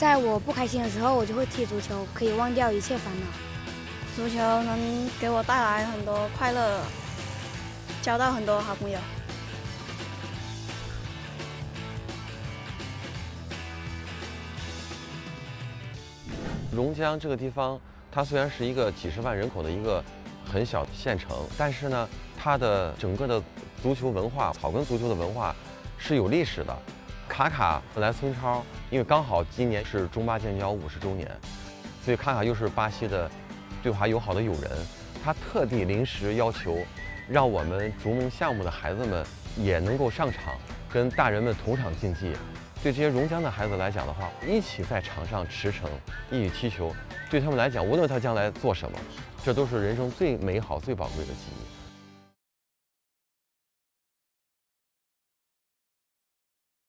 在我不开心的时候，我就会踢足球，可以忘掉一切烦恼。足球能给我带来很多快乐，交到很多好朋友。榕江这个地方，它虽然是一个几十万人口的一个很小的县城，但是呢，它的整个的足球文化、草根足球的文化是有历史的。卡卡来孙超，因为刚好今年是中巴建交五十周年，所以卡卡又是巴西的对华友好的友人，他特地临时要求，让我们逐梦项目的孩子们也能够上场，跟大人们同场竞技。对这些榕江的孩子来讲的话，一起在场上驰骋，一起踢球，对他们来讲，无论他将来做什么，这都是人生最美好、最宝贵的记忆。